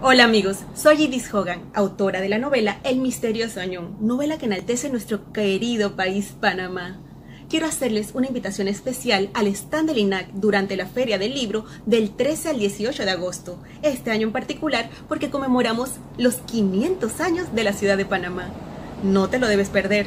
Hola amigos, soy Edith Hogan, autora de la novela El misterioso añón, novela que enaltece nuestro querido país Panamá. Quiero hacerles una invitación especial al stand del INAC durante la Feria del Libro del 13 al 18 de agosto, este año en particular porque conmemoramos los 500 años de la ciudad de Panamá. No te lo debes perder.